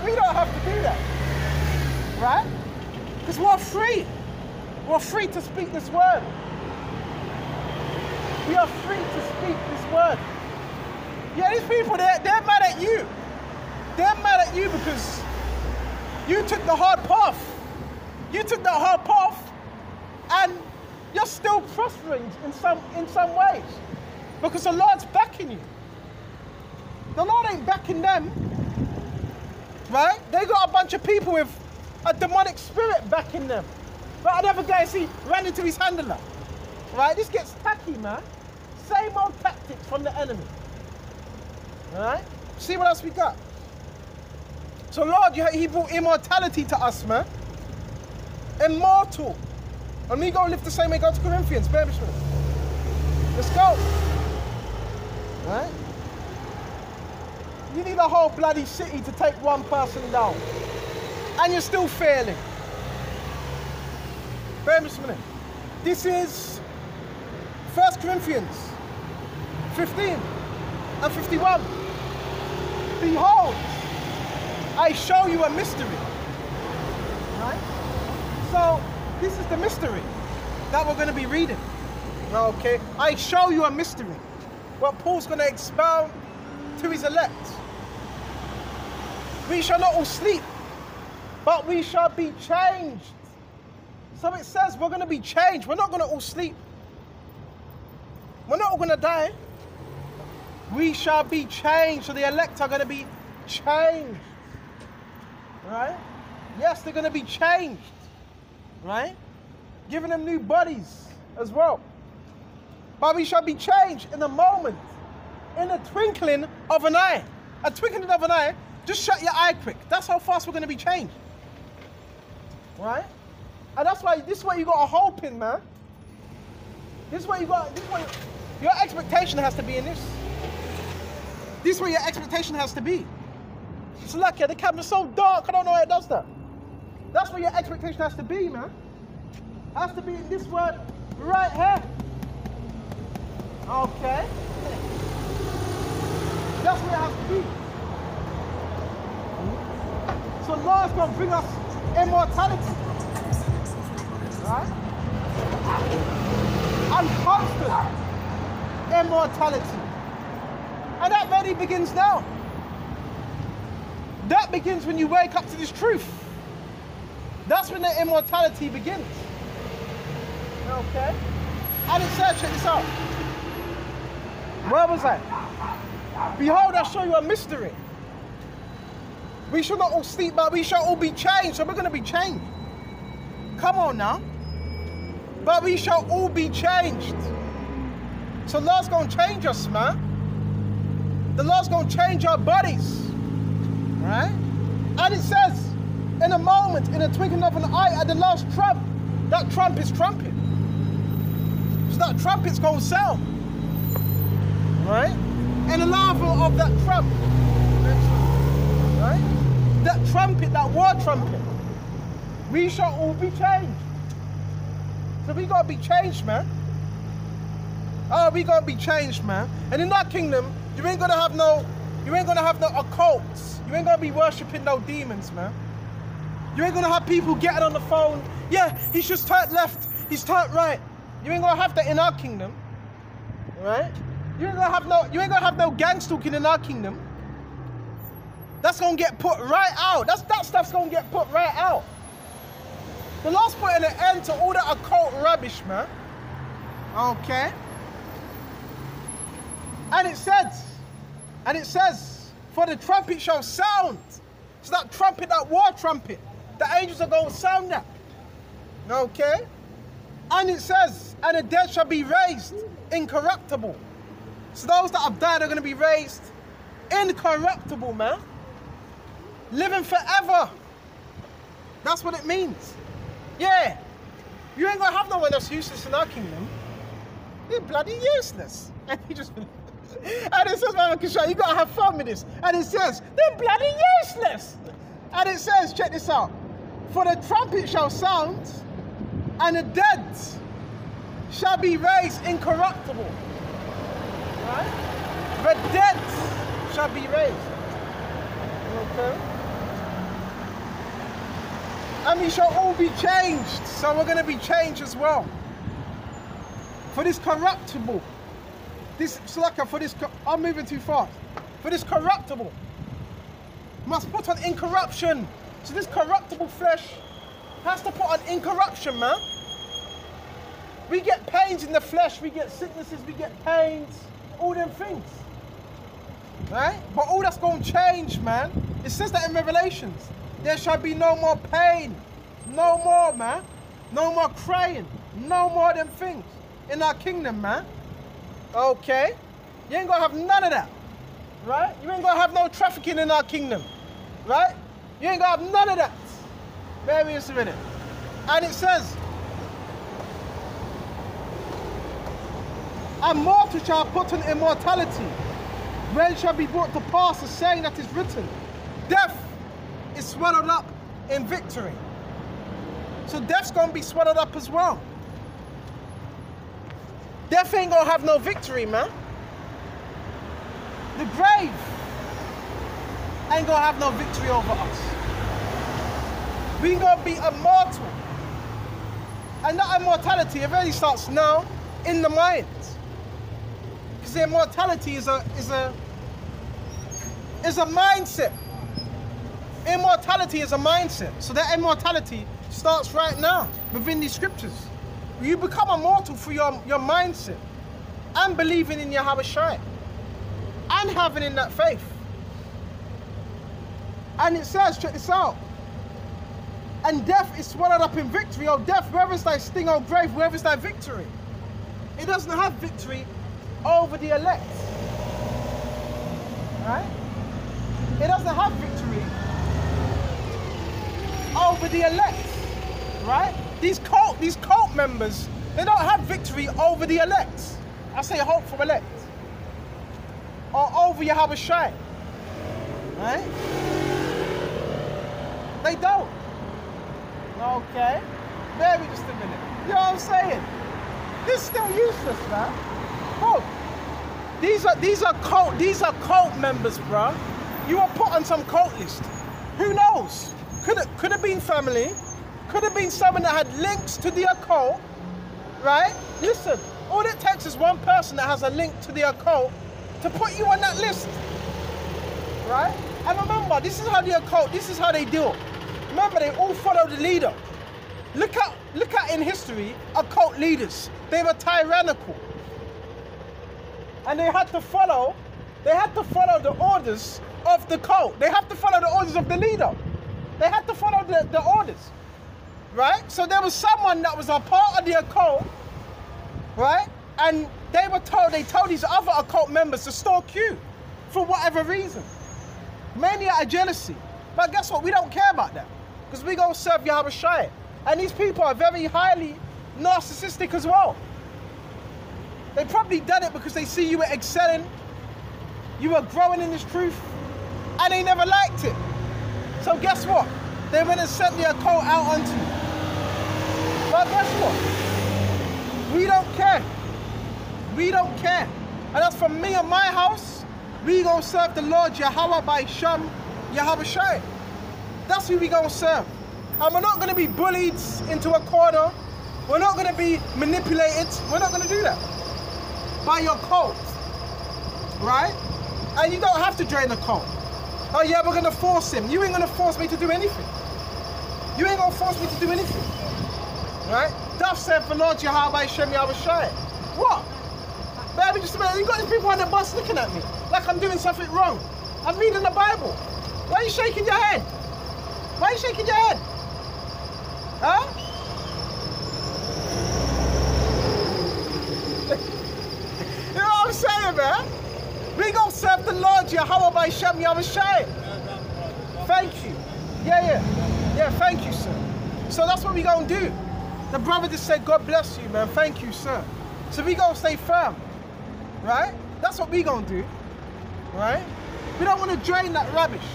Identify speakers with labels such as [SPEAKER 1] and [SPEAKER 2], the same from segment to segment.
[SPEAKER 1] But we don't have to do that. Right? Because we're free. We're free to speak this word. We are free to speak this word. Yeah, these people, they're, they're mad at you. They're mad at you because you took the hard path. You took the hard path and you're still prospering in some, in some ways because the Lord's backing you. The Lord ain't backing them, right? They got a bunch of people with a demonic spirit backing them. But another guy, see, ran into his handler. Right? This gets tacky, man. Same old tactics from the enemy. Alright? See what else we got? So, Lord, He brought immortality to us, man. Immortal. And we go live the same way, go to Corinthians. Bear with me. Let's go. Right? You need a whole bloody city to take one person down. And you're still failing. Bear with me. This is 1 Corinthians 15 and 51. Behold, I show you a mystery. Right? So, this is the mystery that we're going to be reading. Okay? I show you a mystery. What Paul's going to expound to his elect. We shall not all sleep, but we shall be changed. So it says we're going to be changed. We're not going to all sleep. We're not all going to die. We shall be changed. So the elect are going to be changed. Right? Yes, they're going to be changed. Right? Giving them new bodies as well. But we shall be changed in a moment, in a twinkling of an eye. A twinkling of an eye, just shut your eye quick. That's how fast we're going to be changed. Right? And that's why this way you got a hope in, man. This way you got. This way your expectation has to be in this. This is what your expectation has to be. It's lucky the camera's so dark. I don't know how it does that. That's where your expectation has to be, man. Has to be in this word right here. Okay. That's what it has to be. So Lord's gonna bring us immortality. Right? And constant immortality. And that really begins now. That begins when you wake up to this truth. That's when the immortality begins. Okay? And it says, check this out. Where was I? Behold, I show you a mystery. We shall not all sleep, but we shall all be changed. So we're going to be changed. Come on now. But we shall all be changed. So the Lord's going to change us, man. The Lord's going to change our bodies. Right? And it says, in a moment, in a twinkling of an eye, at the last trump, that trump is trumpet. So that trumpet's going to sound. Right? And the lava of that trump. Right? That trumpet, that war trumpet. We shall all be changed. So we gotta be changed, man. Oh, we gotta be changed, man. And in that kingdom, you ain't gonna have no, you ain't gonna have no occults. You ain't gonna be worshipping no demons, man. You ain't gonna have people getting on the phone. Yeah, he's just turned left. He's turned right. You ain't gonna have that in our kingdom, right? You ain't gonna have no, you ain't gonna have no gang stalking in our kingdom. That's gonna get put right out. That's that stuff's gonna get put right out. The Lord's putting an end to all that occult rubbish, man. Okay. And it says, and it says, for the trumpet shall sound. It's that trumpet, that war trumpet. The angels are to sound that. Okay? And it says, and the dead shall be raised incorruptible. So those that have died are to be raised incorruptible, man. Living forever. That's what it means. Yeah. You ain't to have no one that's useless in our kingdom. You're bloody useless. And he just and it says, Mama Kisha, you gotta have fun with this. And it says, they're bloody useless. And it says, check this out. For the trumpet shall sound, and the dead shall be raised incorruptible. Right? The dead shall be raised. Okay? And we shall all be changed. So we're going to be changed as well. For this corruptible, this slaka, for this, I'm moving too fast. For this corruptible, must put on incorruption. So this corruptible flesh has to put on incorruption, man. We get pains in the flesh, we get sicknesses, we get pains, all them things. Right? But all that's going to change, man. It says that in Revelations. There shall be no more pain. No more, man. No more crying. No more them things in our kingdom, man. Okay? You ain't gonna have none of that. Right? You ain't gonna have no trafficking in our kingdom. Right? You ain't gonna have none of that. Bear with us a minute. And it says, And mortal shall put on immortality. When shall be brought to pass the saying that is written, Death is swallowed up in victory. So death's gonna be swallowed up as well. Death ain't gonna have no victory, man. The grave ain't gonna have no victory over us. We gonna be immortal. And that immortality, it really starts now in the mind. Because immortality is a is a is a mindset. Immortality is a mindset. So that immortality starts right now within these scriptures. You become immortal through your, your mindset and believing in Yahweh Shai and having in that faith. And it says, check this out. And death is swallowed up in victory. Oh, death, where is thy sting, oh grave, where is thy victory? It doesn't have victory over the elect. Right? It doesn't have victory over the elect. Right? These cult, these cult members, they don't have victory over the elect. I say hope for elect. Or over Yahweh Shai. Right? They don't. Okay. Maybe just a minute. You know what I'm saying? This is still useless, man. Bro, these are these are cult these are cult members, bro. You were put on some cult list. Who knows? Could it could have been family, could have been someone that had links to the occult, right? Listen, all it takes is one person that has a link to the occult to put you on that list, right? And remember, this is how the occult, this is how they do it. Remember, they all follow the leader. Look at, look at in history, occult leaders. They were tyrannical. And they had to follow, they had to follow the orders of the cult. They have to follow the orders of the leader. They had to follow the, the orders right? So there was someone that was a part of the occult, right? And they were told, they told these other occult members to stalk you for whatever reason. Mainly out of jealousy. But guess what? We don't care about that. Because we go serve Yahweh Shai. And these people are very highly narcissistic as well. They probably done it because they see you were excelling, you were growing in this truth, and they never liked it. So guess what? They went and sent the occult out onto you. But guess what? We don't care. We don't care. And that's for me and my house. We gonna serve the Lord Yahweh by Sham Yahweh Shai. That's who we gonna serve. And we're not gonna be bullied into a corner. We're not gonna be manipulated. We're not gonna do that. By your cult. Right? And you don't have to join the cult. Oh yeah, we're gonna force him. You ain't gonna force me to do anything. You ain't gonna force me to do anything. Right? Duff said for Lord Yahweh Yahweh Shai. What? Baby, just a minute. You got these people on the bus looking at me like I'm doing something wrong. I'm reading the Bible. Why are you shaking your head? Why are you shaking your head? Huh? you know what I'm saying, man? We gonna serve the Lord Yahweh by Shem Yahweh Shai. Thank you. Yeah, yeah. Yeah, thank you, sir. So that's what we gonna do. The brother just said, God bless you, man. Thank you, sir. So we gonna stay firm, right? That's what we gonna do, right? We don't want to drain that rubbish,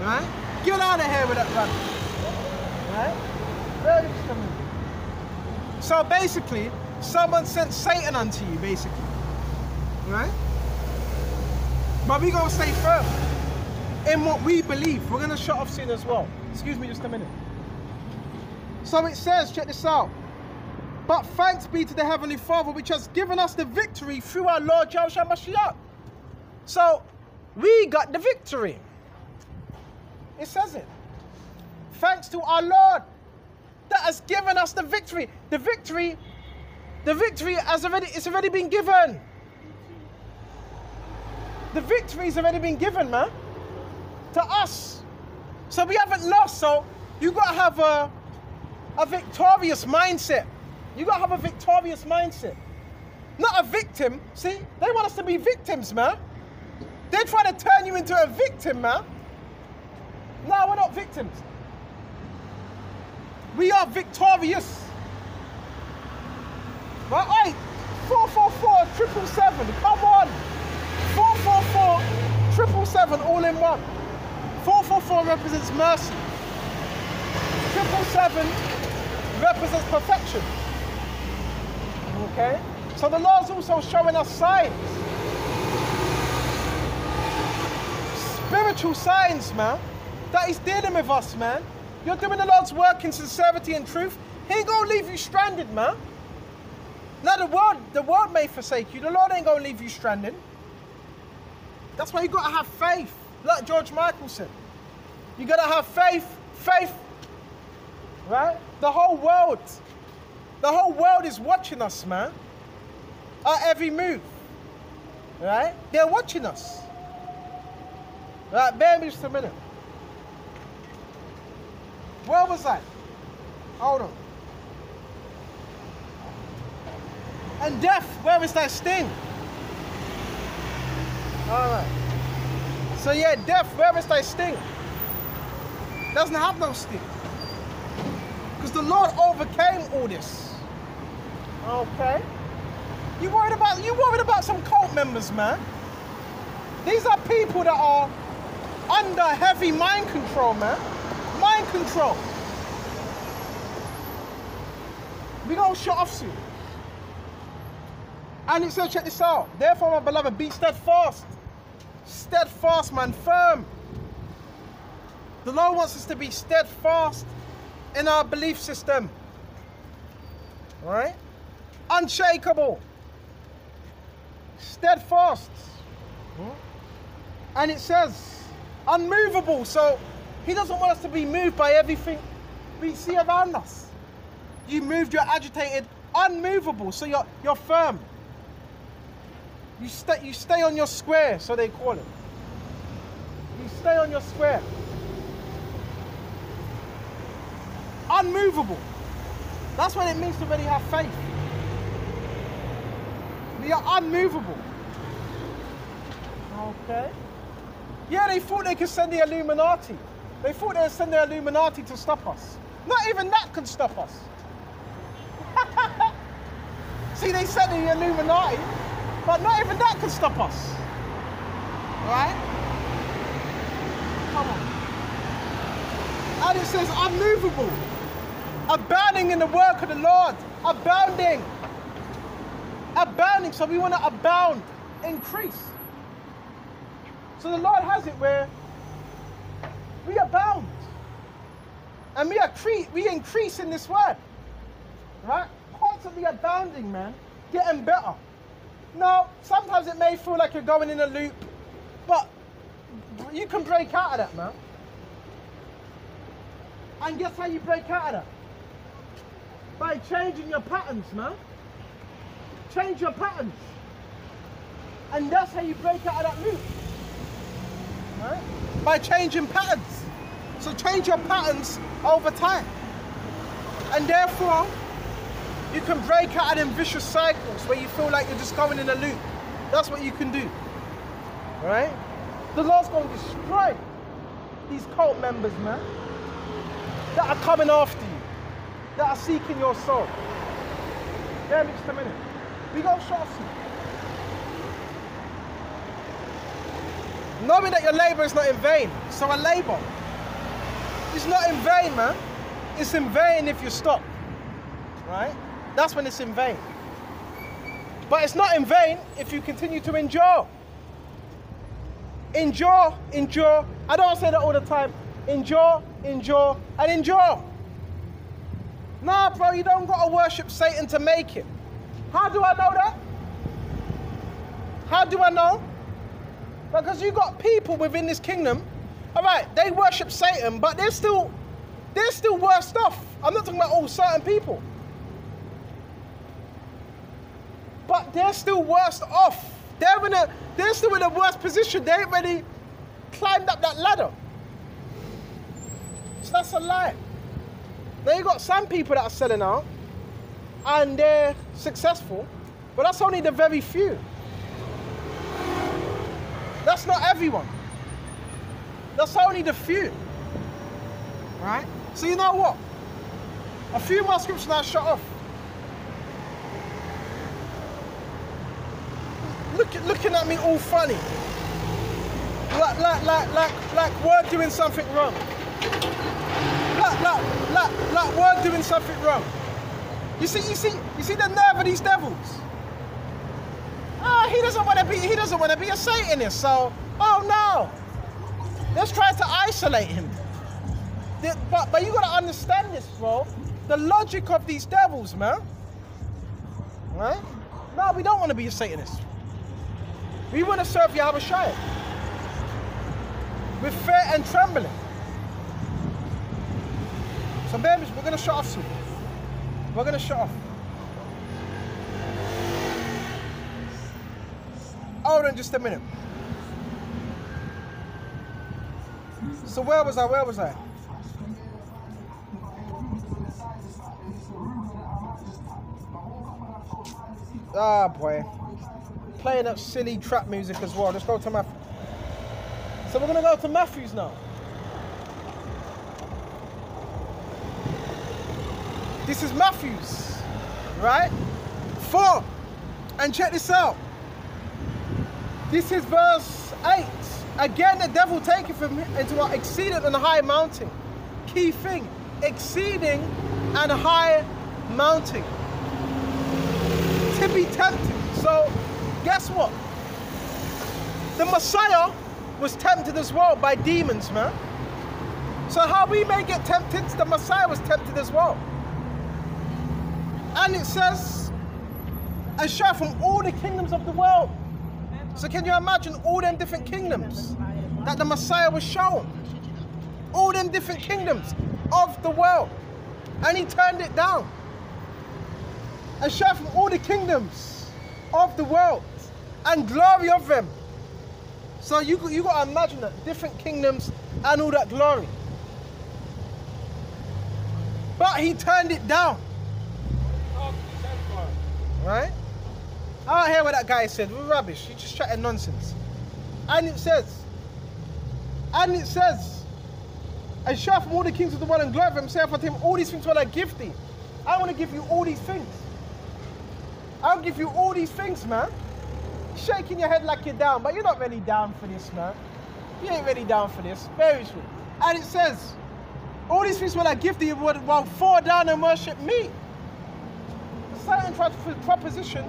[SPEAKER 1] right? Get out of here with that rubbish, right? So basically, someone sent Satan unto you, basically, right? But we gonna stay firm in what we believe. We're gonna shut off soon as well. Excuse me just a minute. So it says, check this out. But thanks be to the Heavenly Father, which has given us the victory through our Lord Yahushua Mashiach. So we got the victory. It says it. Thanks to our Lord that has given us the victory. The victory, the victory has already it's already been given. The victory's already been given, man. To us. So we haven't lost. So you gotta have a a victorious mindset. You gotta have a victorious mindset. Not a victim. See, they want us to be victims, man. They're trying to turn you into a victim, man. No, we're not victims. We are victorious. Right? Hey, 444 triple seven. Come on. 444 triple seven all in one. 444 represents mercy. Triple seven represents perfection. Okay? So the Lord's also showing us signs. Spiritual signs, man. That He's dealing with us, man. You're doing the Lord's work in sincerity and truth. He ain't gonna leave you stranded, man. Now the world, the world may forsake you. The Lord ain't gonna leave you stranded. That's why you gotta have faith. Like George Michael said. You gotta have faith. Faith. Right? The whole world. The whole world is watching us, man. Our every move. Right? They're watching us. Right, bear me just a minute. Where was I? Hold on. And death, where is that sting? Alright. So yeah, death, where is thy sting? Doesn't have no sting. Because the Lord overcame all this. Okay. You worried about you worried about some cult members, man. These are people that are under heavy mind control, man. Mind control. We gonna shut off soon. And it says, check this out. Therefore, my beloved, be steadfast. Steadfast, man, firm. The Lord wants us to be steadfast in our belief system. Right? Unshakable. Steadfast. And it says, unmovable. So he doesn't want us to be moved by everything we see around us. You moved, you're agitated, unmovable. So you're you're firm. You stay you stay on your square, so they call it. You stay on your square. Unmovable. That's what it means to really have faith. We are unmovable. Okay. Yeah, they thought they could send the Illuminati. They thought they'd send the Illuminati to stop us. Not even that could stop us. See, they sent the Illuminati, but not even that could stop us. Right? Come on. And it says unmovable, abounding in the work of the Lord, abounding, abounding. So we want to abound, increase. So the Lord has it where we abound. And we are we increase in this word. Right? Constantly abounding, man. Getting better. Now, sometimes it may feel like you're going in a loop, but you can break out of that, man. And guess how you break out of that? By changing your patterns, man. Change your patterns. And that's how you break out of that loop. Right? By changing patterns. So change your patterns over time. And therefore, you can break out of them vicious cycles where you feel like you're just going in a loop. That's what you can do. Right? The Lord's going to destroy these cult members, man. That are coming after you. That are seeking your soul. Me just a minute. We got shots. Knowing that your labor is not in vain. So a labor. It's not in vain, man. It's in vain if you stop. Right? That's when it's in vain. But it's not in vain if you continue to endure. Endure, endure. I don't say that all the time. Endure, endure, and endure. Nah, bro, you don't gotta worship Satan to make it. How do I know that? How do I know? Because you got people within this kingdom, all right, they worship Satan, but they're still they're still worse off. I'm not talking about all certain people. But they're still worse off. They're in a they're still in a worse position. They ain't really climbed up that ladder. So that's a lie. Then you got some people that are selling out and they're successful, but that's only the very few. That's not everyone. That's only the few. Right? So you know what? A few more scriptures now shut off. Look, looking at me all funny. Like, like, like, like, like we're doing something wrong. Like, like, like, like we're doing something wrong. You see, you see, you see the nerve of these devils. Ah, he doesn't want to be, he doesn't want to be a Satanist. So, oh no, let's try to isolate him. But, but you got to understand this, bro. The logic of these devils, man. Right? No, we don't want to be a Satanist. We want to serve Yahweh Shai with fear and trembling. So, babies, we're going to shut off soon. We're going to shut off. Hold on just a minute. So, where was I? Where was I? Ah, boy. Playing that silly trap music as well. Let's go to Matthew. So we're gonna go to Matthews now. This is Matthews, right? Four. And check this out. This is verse 8. Again, the devil taketh him into an exceeding and high mountain. Key thing exceeding and high mountain. To be tempted. So, guess what? The Messiah was tempted as well by demons, man. So, how we may get tempted, the Messiah was tempted as well. And it says, and share from all the kingdoms of the world. So can you imagine all them different kingdoms that the Messiah was shown? All them different kingdoms of the world. And he turned it down. And share from all the kingdoms of the world and glory of them. So you, you got to imagine that different kingdoms and all that glory. But he turned it down. Right? I don't hear what that guy said. We're rubbish. He's just chatting nonsense. And it says, and it says, and shout from all the kings of the world and glory of himself unto him, all these things will I give thee. I want to give you all these things. I'll give you all these things, man. Shaking your head like you're down, but you're not really down for this, man. You ain't really down for this. Very true. And it says, all these things will I give thee will fall down and worship me. Satan tried to proposition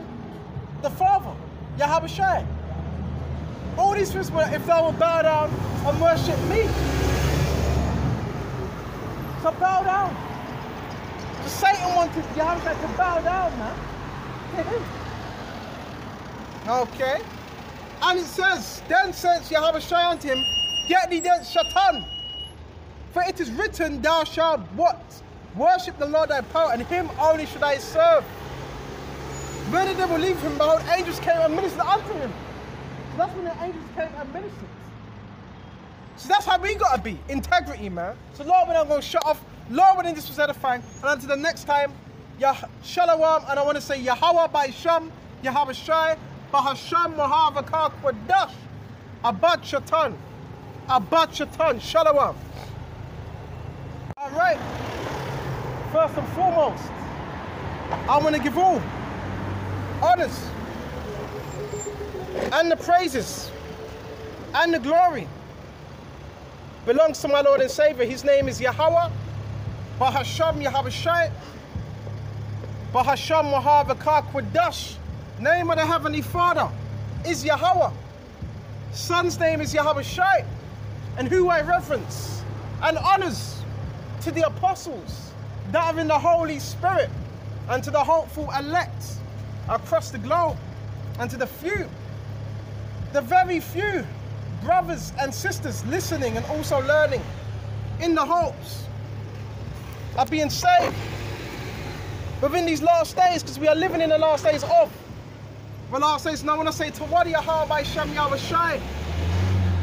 [SPEAKER 1] the Father, Yahweh. All these things will, if they will bow down and worship me. So bow down. Satan wanted Yahweh to bow down, man. To him. Okay. And it says, Then says Yahweh unto him, Get thee thence, Shatan. For it is written, Thou shalt what? Worship the Lord thy power, and him only should I serve. When the devil leave him, behold, angels came and ministered unto him. So that's when the angels came and ministered. So that's how we gotta be. Integrity, man. So Lord, when I'm gonna shut off, Lord, when this was edifying, and until the next time, Yah Shalom, and I want to say Yahweh by Sham, Yahweh Shai, Bahasham Mahavaka Kwadash, Abad Shatan, Abad Shatan, Shalom. All right. First and foremost, I want to give all honors and the praises and the glory belongs to my Lord and Savior. His name is Yahweh, Bahasham Yahweh Shai, Bahasham Mahavaka Kwadash. Name of the Heavenly Father is Yahweh. Son's name is Yahweh and who I reverence and honors to the apostles that are in the Holy Spirit, and to the hopeful elect across the globe, and to the few, the very few brothers and sisters listening and also learning in the hopes of being saved within these last days, because we are living in the last days of days. And I want to say, Tawadi Ahabai Shem Shai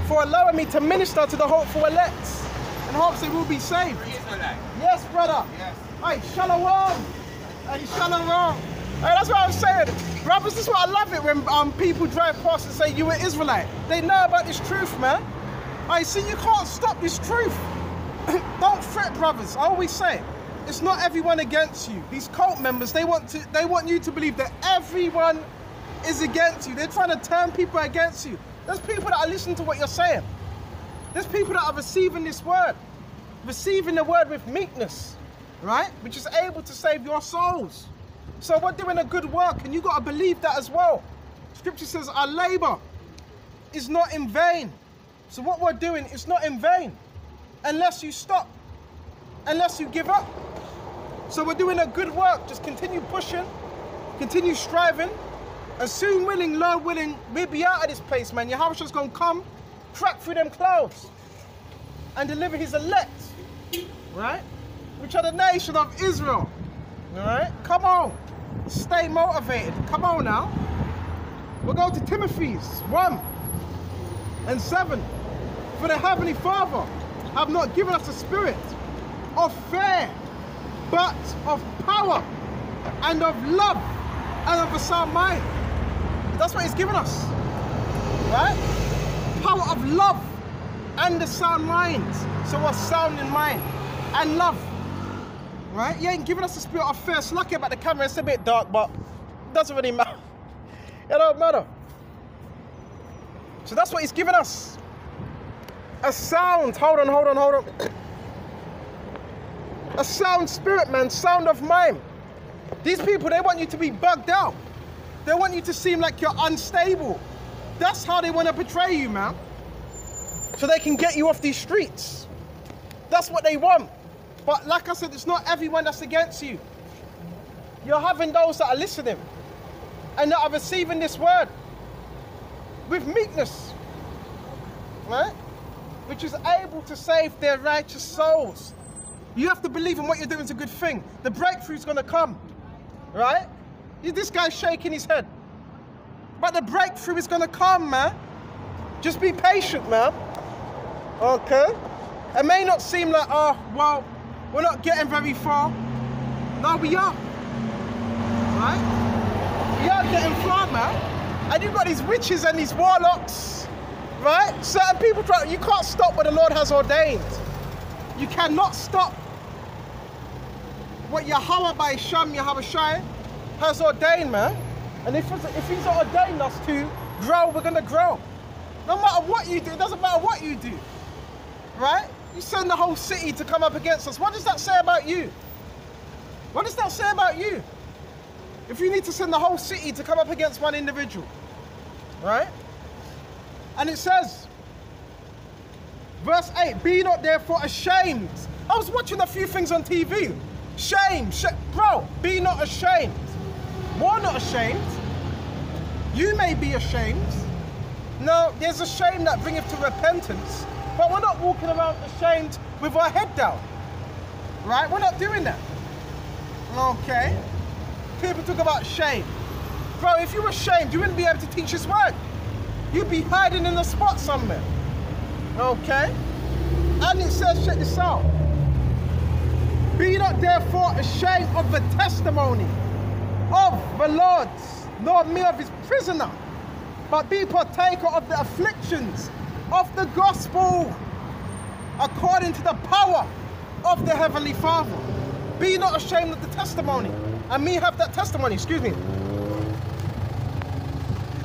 [SPEAKER 1] for allowing me to minister to the hopeful elect and hopes they will be saved. Yes, brother. Yes. Hey, shalom. Hey, shalom. Hey, that's what I'm saying. Brothers, this is what I love it when um, people drive past and say you were Israelite. They know about this truth, man. I see you can't stop this truth. Don't fret, brothers. I always say, it's not everyone against you. These cult members, they want to they want you to believe that everyone is against you. They're trying to turn people against you. There's people that are listening to what you're saying. There's people that are receiving this word, receiving the word with meekness, right? Which is able to save your souls. So we're doing a good work, and you got to believe that as well. Scripture says our labor is not in vain. So what we're doing is not in vain unless you stop, unless you give up. So we're doing a good work. Just continue pushing, continue striving, and soon willing, Lord willing, we'll be out of this place, man. Yahweh's gonna come, crack through them clouds, and deliver his elect, right? Which are the nation of Israel. Alright? Come on. Stay motivated. Come on now. We'll go to Timothy's 1 and 7. For the Heavenly Father have not given us a spirit of fear, but of power and of love and of a sound mind. That's what he's given us. Right? Power of love and the sound mind. So what's sound in mind? And love. Right? He ain't giving us the spirit of fear. It's lucky about the camera, it's a bit dark, but doesn't really matter. It don't matter. So that's what he's given us. A sound. Hold on, hold on, hold on. A sound spirit, man. Sound of mind. These people, they want you to be bugged out. They want you to seem like you're unstable. That's how they want to portray you, man. So they can get you off these streets. That's what they want. But like I said, it's not everyone that's against you. You're having those that are listening and that are receiving this word with meekness, right? Which is able to save their righteous souls. You have to believe in what you're doing is a good thing. The breakthrough's gonna come, right? This guy's shaking his head. But the breakthrough is gonna come, man. Just be patient, man. Okay? It may not seem like, oh, well, we're not getting very far. No, we are. Right? We are getting far, man. And you've got these witches and these warlocks, right? Certain people try, you can't stop what the Lord has ordained. You cannot stop what Yahweh by Sham Yahweh Shai has ordained, man. And if, if he's ordained us to grow, we're going to grow. No matter what you do, it doesn't matter what you do. Right? You send the whole city to come up against us. What does that say about you? What does that say about you? If you need to send the whole city to come up against one individual. Right? And it says, verse 8, be not therefore ashamed. I was watching a few things on TV. Shame, shame. Bro, be not ashamed. We're not ashamed. You may be ashamed. No, there's a shame that bringeth to repentance, but we're not walking around ashamed with our head down. Right? We're not doing that. Okay? People talk about shame. Bro, if you were ashamed, you wouldn't be able to teach this word. You'd be hiding in a spot somewhere. Okay? And it says, check this out. Be not therefore ashamed of the testimony of the Lord, nor me of his prisoner, but be partaker of the afflictions of the gospel according to the power of the Heavenly Father. Be not ashamed of the testimony. And me have that testimony, excuse me.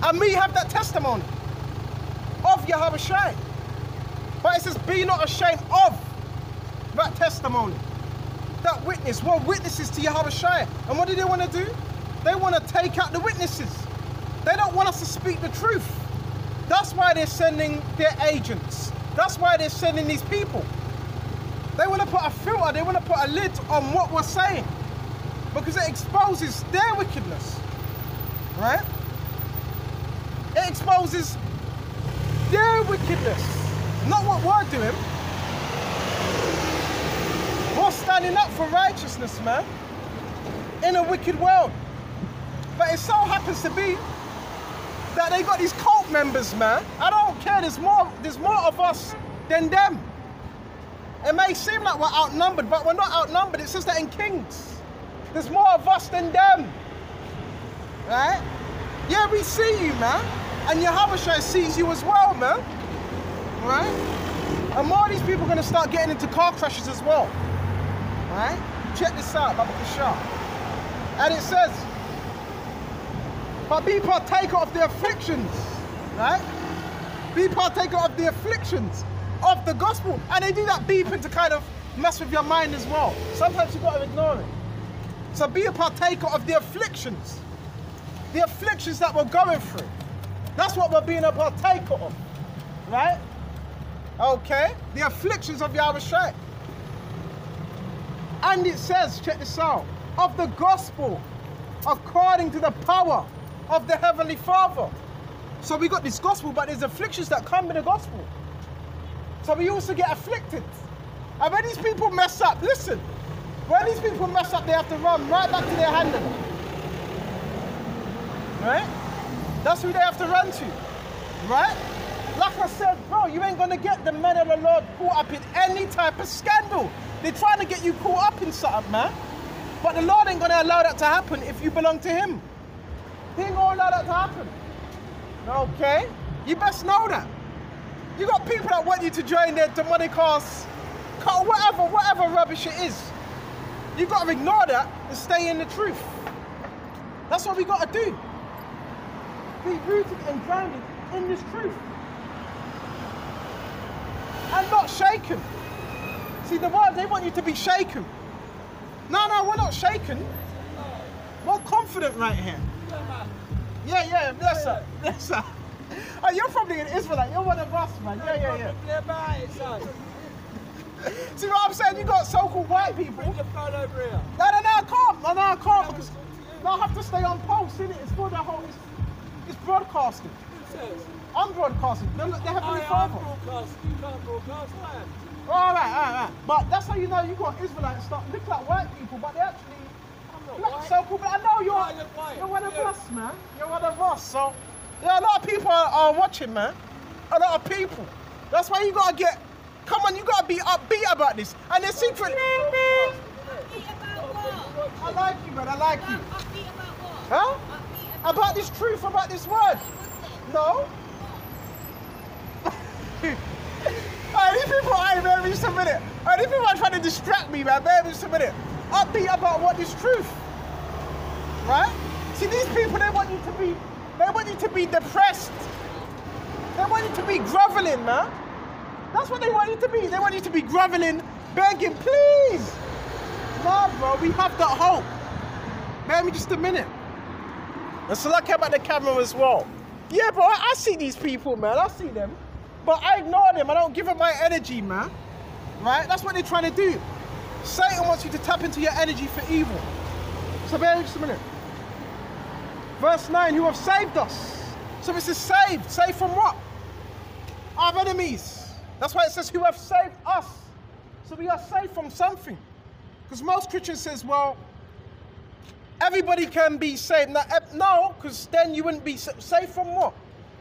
[SPEAKER 1] And me have that testimony of Yahweh Shai. But it says, be not ashamed of that testimony. That witness. Well, witnesses to Yahweh Shai. And what do they want to do? They want to take out the witnesses. They don't want us to speak the truth. That's why they're sending their agents. That's why they're sending these people. They want to put a filter, they want to put a lid on what we're saying because it exposes their wickedness, right? It exposes their wickedness, not what we're doing. We're standing up for righteousness, man, in a wicked world. But it so happens to be that they got these cult members, man. I don't care. There's more. There's more of us than them. It may seem like we're outnumbered, but we're not outnumbered. It says that in Kings. There's more of us than them. Right? Yeah, we see you, man. And Yahushua sees you as well, man. Right? And more of these people are going to start getting into car crashes as well. Right? Check this out, Baba Kishar. And it says, but be partaker of the afflictions, right? Be partaker of the afflictions of the gospel. And they do that beeping to kind of mess with your mind as well. Sometimes you've got to ignore it. So be a partaker of the afflictions. The afflictions that we're going through. That's what we're being a partaker of. Right? Okay? The afflictions of Yahweh And it says, check this out, of the gospel according to the power of the Heavenly Father. So we got this gospel, but there's afflictions that come with the gospel. So we also get afflicted. And when these people mess up, listen, when these people mess up, they have to run right back to their handler. Right? That's who they have to run to. Right? Like I said, bro, you ain't gonna get the men of the Lord caught up in any type of scandal. They're trying to get you caught up in something, man. But the Lord ain't gonna allow that to happen if you belong to Him. Ain't gonna allow that to happen. Okay? You best know that. You got people that want you to join their demonic cause, whatever, whatever rubbish it is. You got to ignore that and stay in the truth. That's what we got to do. Be rooted and grounded in this truth. And not shaken. See, the world, they want you to be shaken. No, no, we're not shaken. We're confident right here. Yeah, yeah, bless her. Bless her. Oh, you're probably an Israelite. You're one of us, man. Yeah, yeah, yeah. See what I'm saying? You got so-called white people.
[SPEAKER 2] Bring your phone over here.
[SPEAKER 1] No, no, no, I can't. No, no, I can't because no, I have to stay on post, innit? It's for the whole. It's, it's broadcasting. I'm broadcasting. They're, they're Heavenly
[SPEAKER 2] I am broadcasting. You can't broadcast. I am.
[SPEAKER 1] All right, all right, all right. But that's how you know you got Israelites start look like white people, but they actually
[SPEAKER 2] I'm
[SPEAKER 1] look
[SPEAKER 2] white.
[SPEAKER 1] so cool. But I know you're
[SPEAKER 2] Why, look white.
[SPEAKER 1] you're one of
[SPEAKER 2] You.
[SPEAKER 1] us, man. You're one of us. So yeah, a lot of people are, are watching, man. A lot of people. That's why you gotta get. Come on, you gotta be upbeat about this. And the secret. I like you, man. I like you. Upbeat about what? Huh? About this truth, about this word. No. Hey, these people, hey, man, just a minute. Hey, these people are trying to distract me, man. Man, just a minute. Upbeat about what is truth. Right? See, these people, they want you to be, they want you to be depressed. They want you to be groveling, man. That's what they want you to be. They want you to be groveling, begging, please. Nah, bro, we have that hope. Bear me just a minute. And so I came at the camera as well. Yeah, bro, I, I see these people, man. I see them. But I ignore them. I don't give them my energy, man. Right? That's what they're trying to do. Satan wants you to tap into your energy for evil. So bear just a minute. Verse 9, who have saved us. So this is saved. Saved from what? Our enemies. That's why it says who have saved us. So we are saved from something. Because most Christians says, well, everybody can be saved. Now, No, because then you wouldn't be saved from what?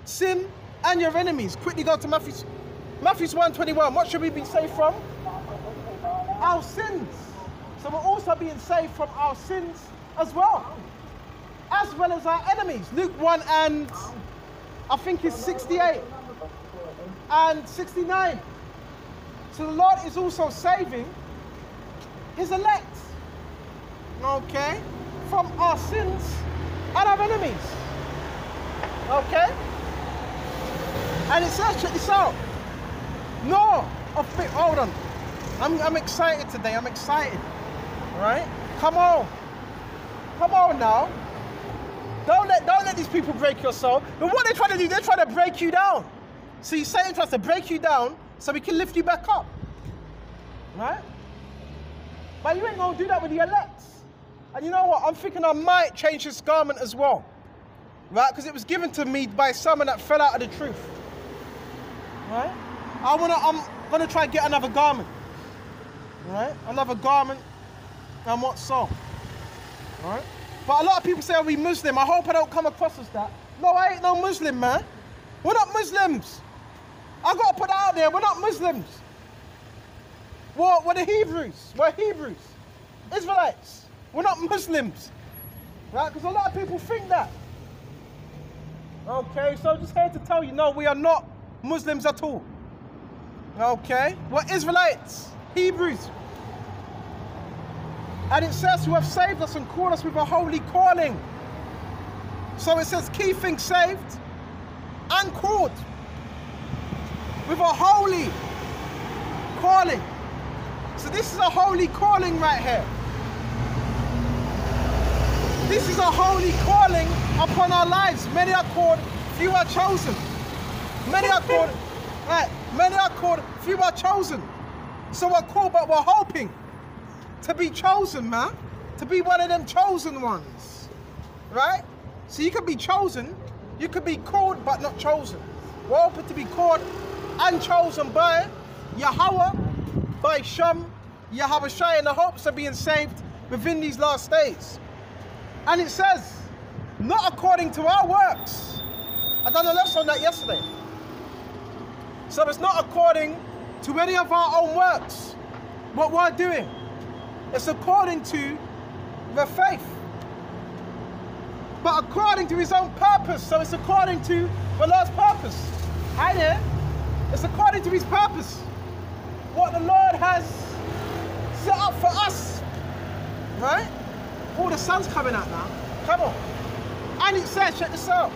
[SPEAKER 1] Sin and your enemies. Quickly go to Matthew's, Matthew's 121. What should we be saved from? Our sins. So we're also being saved from our sins as well. As well as our enemies. Luke 1 and I think it's 68 and 69. So the Lord is also saving his elect. Okay? From our sins and our enemies. Okay? And it says, check this out. No, hold on. I'm, I'm excited today. I'm excited. Right? Come on. Come on now. Don't let don't let these people break your soul. But what they're trying to do, they're trying to break you down. See, Satan tries to break you down so we can lift you back up. Right? But you ain't gonna do that with the elect. And you know what? I'm thinking I might change this garment as well. Right? Because it was given to me by someone that fell out of the truth. Right? I wanna I'm gonna try and get another garment. Right? Another garment and what so? Right? But a lot of people say, are we Muslim? I hope I don't come across as that. No, I ain't no Muslim, man. We're not Muslims. I gotta put out there, we're not Muslims. We're, we're the Hebrews. We're Hebrews. Israelites. We're not Muslims. Right? Because a lot of people think that. Okay, so just here to tell you, no, we are not Muslims at all. Okay? We're Israelites, Hebrews. And it says, who have saved us and called us with a holy calling. So it says, key thing saved and called with a holy calling. So this is a holy calling right here. This is a holy calling upon our lives. Many are called, few are chosen. Many are called, right, many are called, few are chosen. So we're called, but we're hoping to be chosen, man. To be one of them chosen ones. Right? So you could be chosen, you could be called but not chosen. We're open to be called and chosen by Yahweh, by Shem, Yahweh Shai in the hopes of being saved within these last days. And it says, not according to our works. I done a lesson on that yesterday. So it's not according to any of our own works, what we're doing. It's according to the faith. But according to his own purpose. So it's according to the Lord's purpose. Hi there. It's according to his purpose. What the Lord has set up for us. Right? All the sun's coming out now. Come on. And it says, check this out.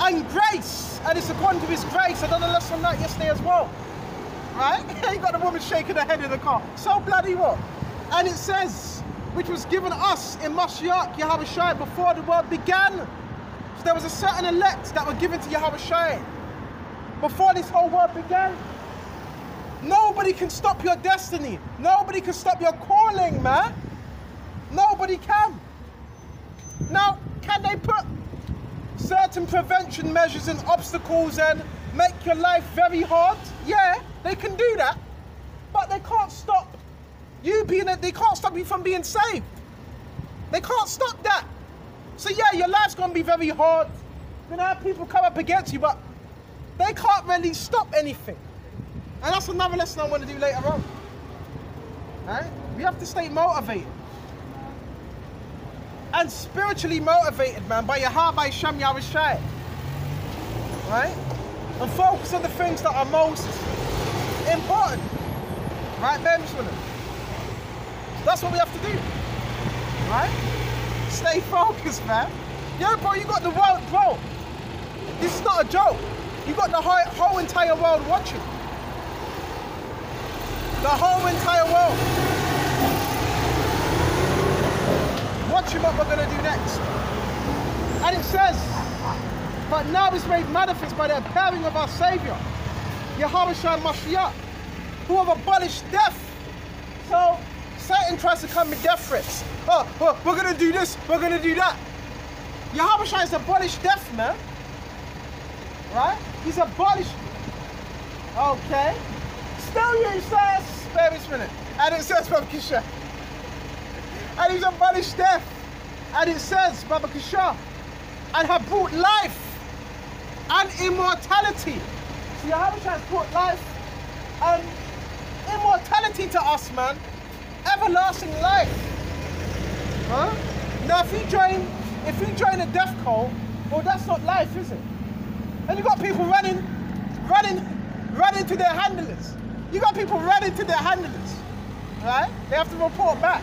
[SPEAKER 1] And grace. And it's according to his grace. I done a lesson on that yesterday as well. Right? you got the woman shaking her head in the car. So bloody what? And it says, which was given us in Mashiach, Yahweh Shai, before the world began. So there was a certain elect that were given to Yahweh Shai before this whole world began. Nobody can stop your destiny. Nobody can stop your calling, man. Nobody can. Now, can they put certain prevention measures and obstacles and make your life very hard? Yeah, they can do that. But they can't stop you being a, they can't stop you from being saved. They can't stop that. So yeah, your life's gonna be very hard. You're gonna have people come up against you, but they can't really stop anything. And that's another lesson I want to do later on. Right? We have to stay motivated. And spiritually motivated, man, by Yahweh, by Shem Yahweh Shai. Right? And focus on the things that are most important. Right, Benjamin? That's what we have to do. Right? Stay focused, man. Yo, bro, you got the world, bro. This is not a joke. You got the whole, whole entire world watching. The whole entire world. Watching what we're gonna do next. And it says, but now is made manifest by the appearing of our Savior, Yahweh Shai Mashiach, who have abolished death. So Satan tries to come with death threats. Oh, oh, we're gonna do this, we're gonna do that. Shai has abolished death, man. Right? He's abolished. Okay. Still you says, me a minute. And it says, Baba Kisha. And he's abolished death. And it says, Baba Kisha, and have brought life and immortality. Yahweh Shai has brought life and immortality to us, man everlasting life. Huh? Now if you join if you join a death cult, well that's not life, is it? And you got people running, running, running to their handlers. You got people running to their handlers. Right? They have to report back.